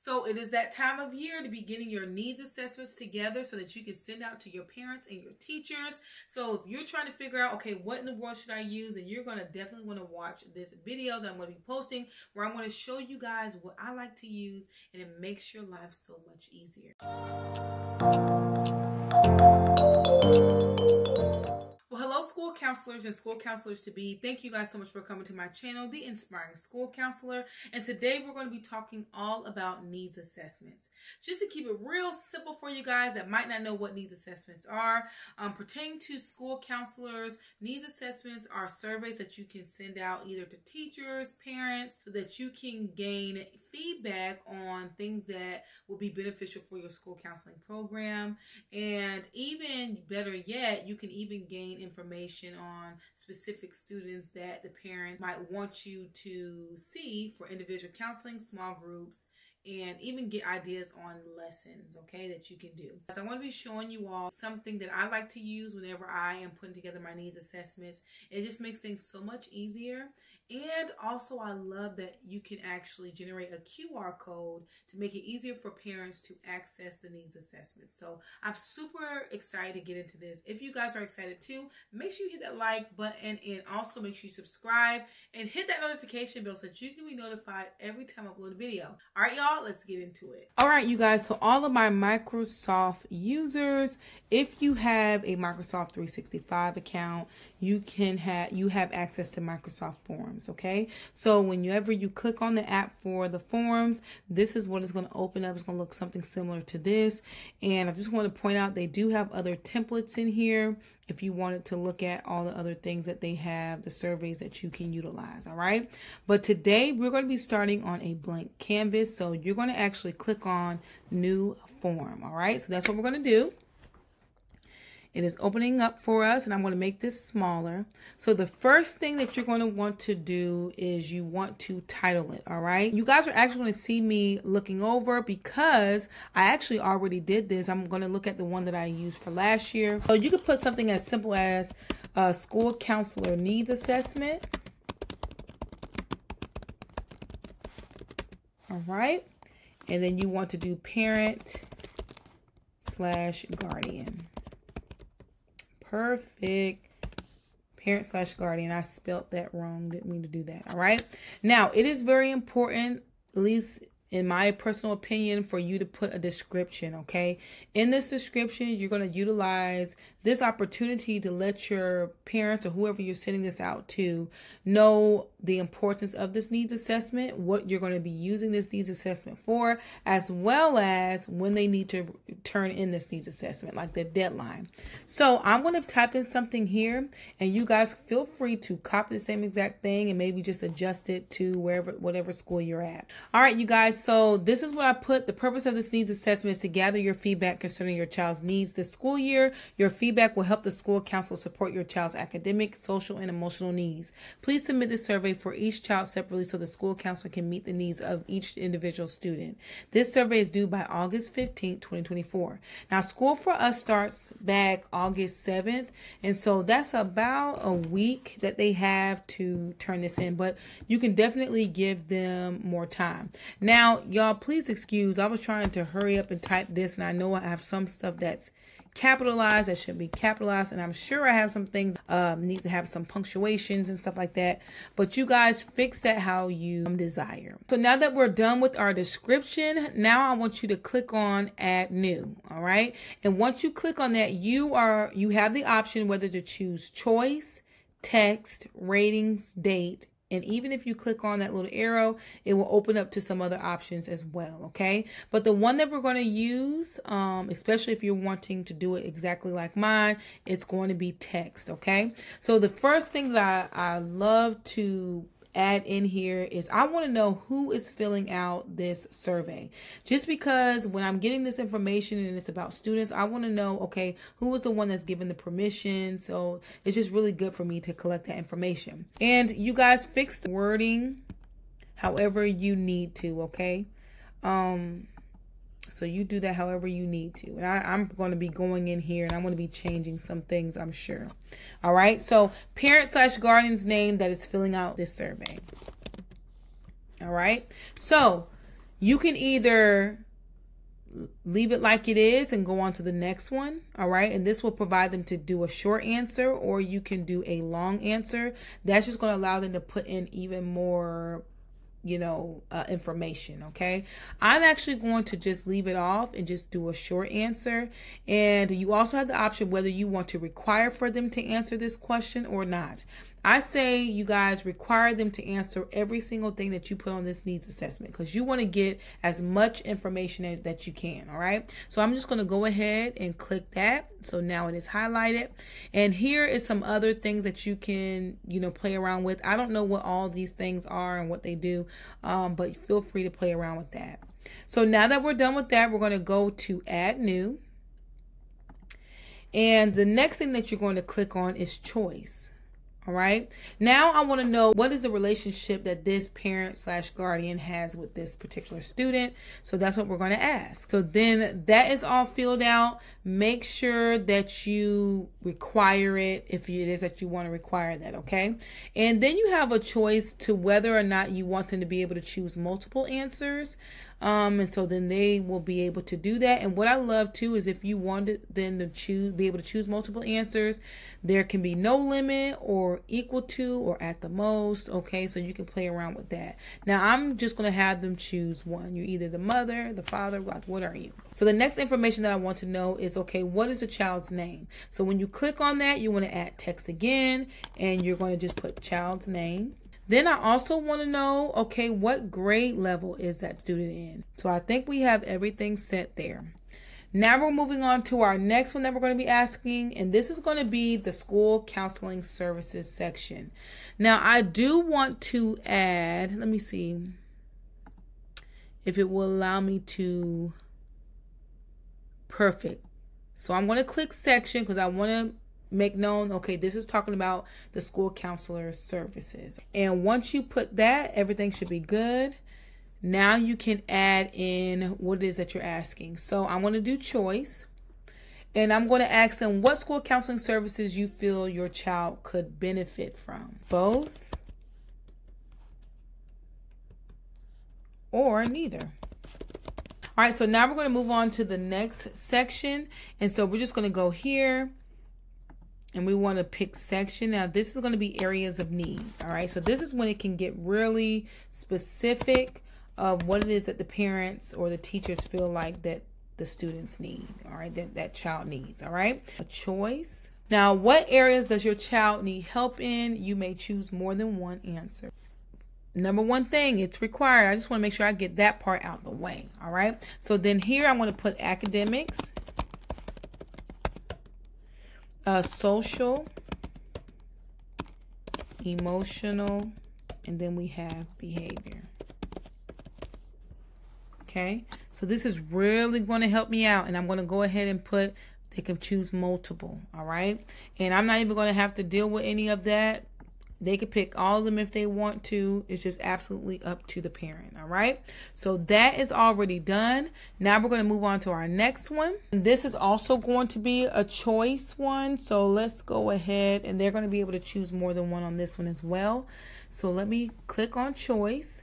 So it is that time of year to be getting your needs assessments together so that you can send out to your parents and your teachers. So if you're trying to figure out, okay, what in the world should I use? And you're going to definitely want to watch this video that I'm going to be posting where I'm going to show you guys what I like to use and it makes your life so much easier. School counselors and school counselors to be. Thank you guys so much for coming to my channel, The Inspiring School Counselor. And today we're going to be talking all about needs assessments. Just to keep it real simple for you guys that might not know what needs assessments are, um, pertaining to school counselors, needs assessments are surveys that you can send out either to teachers, parents, so that you can gain feedback on things that will be beneficial for your school counseling program. And even better yet, you can even gain information on specific students that the parents might want you to see for individual counseling, small groups, and even get ideas on lessons, okay, that you can do. So I want to be showing you all something that I like to use whenever I am putting together my needs assessments. It just makes things so much easier and also, I love that you can actually generate a QR code to make it easier for parents to access the needs assessment. So I'm super excited to get into this. If you guys are excited too, make sure you hit that like button and also make sure you subscribe and hit that notification bell so that you can be notified every time I upload a video. All right, y'all, let's get into it. All right, you guys. So all of my Microsoft users, if you have a Microsoft 365 account, you can have you have access to Microsoft Forms, okay? So whenever you click on the app for the forms, this is what it's going to open up. It's going to look something similar to this. And I just want to point out they do have other templates in here if you wanted to look at all the other things that they have, the surveys that you can utilize, all right? But today we're going to be starting on a blank canvas. So you're going to actually click on new form, all right? So that's what we're going to do. It is opening up for us and I'm going to make this smaller. So the first thing that you're going to want to do is you want to title it, all right? You guys are actually going to see me looking over because I actually already did this. I'm going to look at the one that I used for last year. So you could put something as simple as a school counselor needs assessment. All right. And then you want to do parent slash guardian. Perfect. Parent slash guardian. I spelt that wrong. Didn't mean to do that. All right. Now, it is very important, at least in my personal opinion, for you to put a description, okay? In this description, you're going to utilize this opportunity to let your parents or whoever you're sending this out to know the importance of this needs assessment, what you're going to be using this needs assessment for, as well as when they need to turn in this needs assessment, like the deadline. So I'm going to type in something here, and you guys feel free to copy the same exact thing and maybe just adjust it to wherever, whatever school you're at. All right, you guys so this is what I put. The purpose of this needs assessment is to gather your feedback concerning your child's needs this school year. Your feedback will help the school council support your child's academic, social, and emotional needs. Please submit this survey for each child separately so the school counselor can meet the needs of each individual student. This survey is due by August 15, 2024. Now, school for us starts back August 7th, and so that's about a week that they have to turn this in, but you can definitely give them more time. Now, y'all, please excuse. I was trying to hurry up and type this, and I know I have some stuff that's capitalized that should be capitalized and i'm sure i have some things um need to have some punctuations and stuff like that but you guys fix that how you desire. So now that we're done with our description now i want you to click on add new all right? And once you click on that you are you have the option whether to choose choice text ratings date and even if you click on that little arrow, it will open up to some other options as well. Okay. But the one that we're going to use, um, especially if you're wanting to do it exactly like mine, it's going to be text. Okay. So the first thing that I, I love to add in here is I want to know who is filling out this survey. Just because when I'm getting this information and it's about students, I want to know, okay, who was the one that's given the permission. So it's just really good for me to collect that information. And you guys fix the wording however you need to, okay? Um, so you do that however you need to. And I, am going to be going in here and I'm going to be changing some things, I'm sure. All right. So parent slash guardian's name that is filling out this survey. All right. So You can either leave it like it is and go on to the next one. All right. And this will provide them to do a short answer or you can do a long answer. That's just going to allow them to put in even more you know uh, information okay? I'm actually going to just leave it off and just do a short answer. And you also have the option whether you want to require for them to answer this question or not I say you guys require them to answer every single thing that you put on this needs assessment because you want to get as much information as, that you can. All right. So I'm just going to go ahead and click that. So now it is highlighted. And here is some other things that you can, you know, play around with. I don't know what all these things are and what they do, um, but feel free to play around with that. So now that we're done with that, we're going to go to add new. And the next thing that you're going to click on is choice. All right. Now I want to know what is the relationship that this parent slash guardian has with this particular student. So that's what we're going to ask. So then that is all filled out. Make sure that you require it if it is that you want to require that. Okay. And then you have a choice to whether or not you want them to be able to choose multiple answers. Um, and so then they will be able to do that. And what I love too is if you wanted them to choose, be able to choose multiple answers, there can be no limit or equal to or at the most. Okay, so you can play around with that. Now I'm just gonna have them choose one. You're either the mother, the father, like what are you? So the next information that I want to know is okay, what is the child's name? So when you click on that, you want to add text again, and you're going to just put child's name. Then I also want to know, okay, what grade level is that student in? So I think we have everything set there. Now we're moving on to our next one that we're going to be asking, and this is going to be the school counseling services section. Now I do want to add, let me see if it will allow me to, perfect. So I'm going to click section because I want to make known okay this is talking about the school counselor services and once you put that everything should be good now you can add in what it is that you're asking so i'm going to do choice and i'm going to ask them what school counseling services you feel your child could benefit from both or neither all right so now we're going to move on to the next section and so we're just going to go here and we want to pick section. Now, this is going to be areas of need. All right. So this is when it can get really specific of what it is that the parents or the teachers feel like that the students need. All right. That that child needs. All right. A choice. Now, what areas does your child need help in? You may choose more than one answer. Number one thing, it's required. I just want to make sure I get that part out the way. All right. So then here I'm going to put academics uh, social, emotional, and then we have behavior. Okay, so this is really going to help me out, and I'm going to go ahead and put they can choose multiple. All right, and I'm not even going to have to deal with any of that they could pick all of them if they want to. It's just absolutely up to the parent. All right. So that is already done. Now we're going to move on to our next one. This is also going to be a choice one. So let's go ahead and they're going to be able to choose more than one on this one as well. So let me click on choice.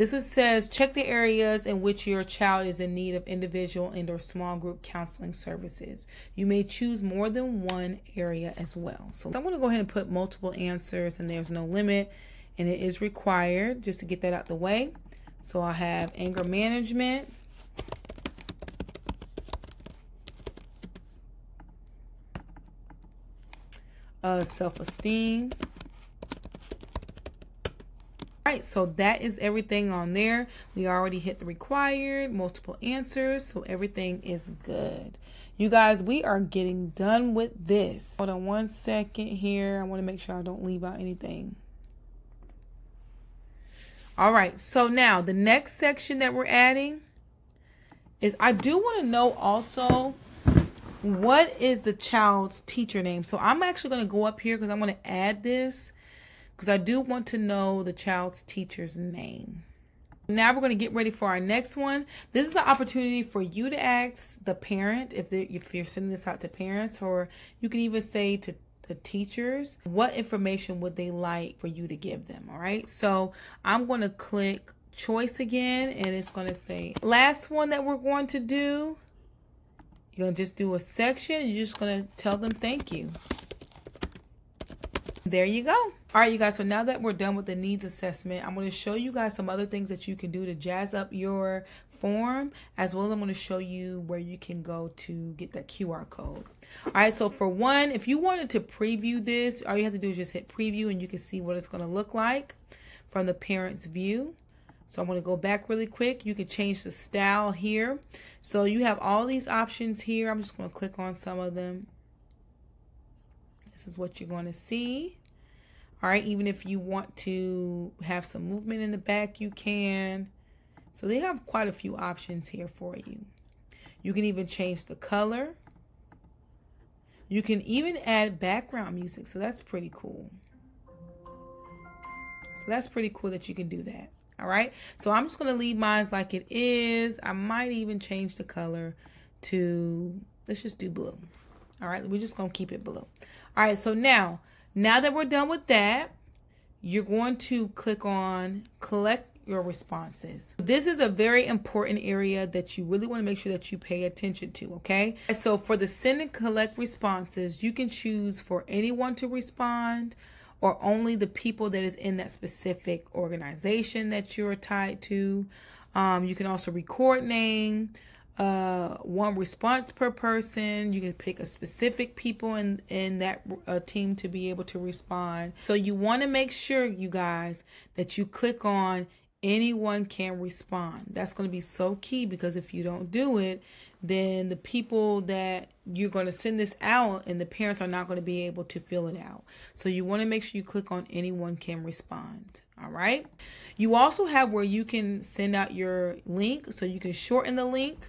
This is, says check the areas in which your child is in need of individual and or small group counseling services. You may choose more than one area as well. So I'm going to go ahead and put multiple answers and there's no limit and it is required just to get that out the way. So I have anger management. Uh, self-esteem right, so that is everything on there. We already hit the required, multiple answers, so everything is good. You guys, we are getting done with this. Hold on one second here. I want to make sure I don't leave out anything. All right, so now the next section that we're adding is I do want to know also what is the child's teacher name. So I'm actually going to go up here because I'm going to add this because I do want to know the child's teacher's name. Now we're going to get ready for our next one. This is the opportunity for you to ask the parent if, if you're sending this out to parents, or you can even say to the teachers what information would they like for you to give them. All right. So I'm going to click choice again and it's going to say last one that we're going to do you're going to just do a section you're just going to tell them thank you there you go all right you guys so now that we're done with the needs assessment i'm going to show you guys some other things that you can do to jazz up your form as well as i'm going to show you where you can go to get that qr code all right so for one if you wanted to preview this all you have to do is just hit preview and you can see what it's going to look like from the parent's view so I'm going to go back really quick. You can change the style here. So you have all these options here. I'm just going to click on some of them. This is what you're going to see. All right, even if you want to have some movement in the back, you can. So they have quite a few options here for you. You can even change the color. You can even add background music, so that's pretty cool. So that's pretty cool that you can do that. All right. So I'm just going to leave mine like it is. I might even change the color to, let's just do blue. All right. We're just going to keep it blue. All right. So now, now that we're done with that, you're going to click on collect your responses. This is a very important area that you really want to make sure that you pay attention to, okay? So for the send and collect responses, you can choose for anyone to respond, or only the people that is in that specific organization that you're tied to. Um, you can also record name, uh, one response per person. You can pick a specific people in in that uh, team to be able to respond. So you want to make sure, you guys, that you click on anyone can respond. That's going to be so key because if you don't do it, then the people that you're going to send this out and the parents are not going to be able to fill it out. So you want to make sure you click on anyone can respond. All right. You also have where you can send out your link. So you can shorten the link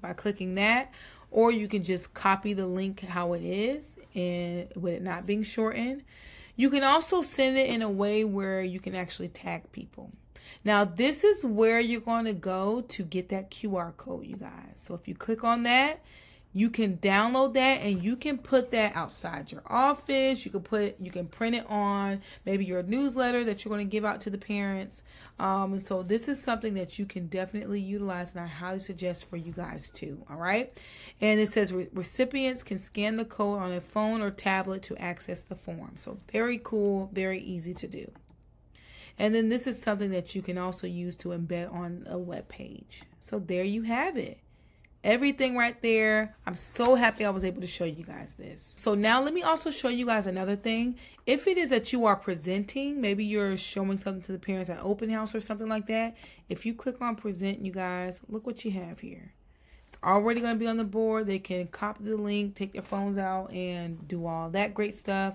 by clicking that, or you can just copy the link how it is and with it not being shortened. You can also send it in a way where you can actually tag people. Now, this is where you're going to go to get that QR code, you guys. So if you click on that, you can download that and you can put that outside your office. You can put it you can print it on maybe your newsletter that you're going to give out to the parents. Um, and so this is something that you can definitely utilize and i highly suggest for you guys too all right? And it says re- recipients can scan the code on a phone or tablet to access the form. So very cool very easy to do. And then this is something that you can also use to embed on a web page. So there you have it everything right there. I'm so happy I was able to show you guys this. So now let me also show you guys another thing. If it is that you are presenting, maybe you're showing something to the parents at open house or something like that. If you click on present, you guys, look what you have here. Already going to be on the board. They can copy the link, take their phones out and do all that great stuff.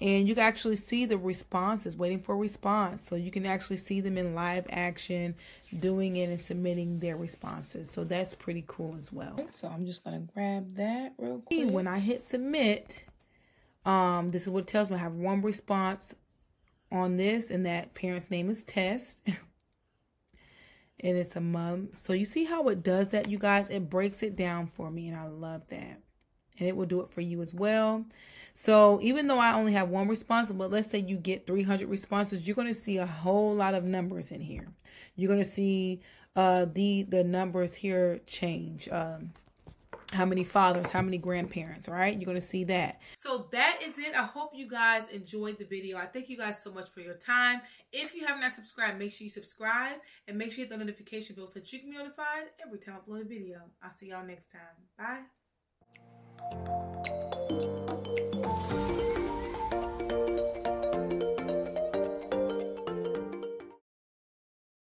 And you can actually see the responses waiting for a response. So you can actually see them in live action doing it and submitting their responses. So that's pretty cool as well. So i'm just going to grab that real quick. When i hit submit um this is what it tells me. I have one response on this and that parent's name is test and it's a mom so you see how it does that you guys it breaks it down for me and i love that and it will do it for you as well so even though I only have one response, but let's say you get 300 responses, you're going to see a whole lot of numbers in here. You're going to see uh, the the numbers here change. Um, how many fathers, how many grandparents, right? You're going to see that. So that is it. I hope you guys enjoyed the video. I thank you guys so much for your time. If you have not subscribed, make sure you subscribe and make sure you hit the notification bell so that you can be notified every time I upload a video. I'll see y'all next time. Bye.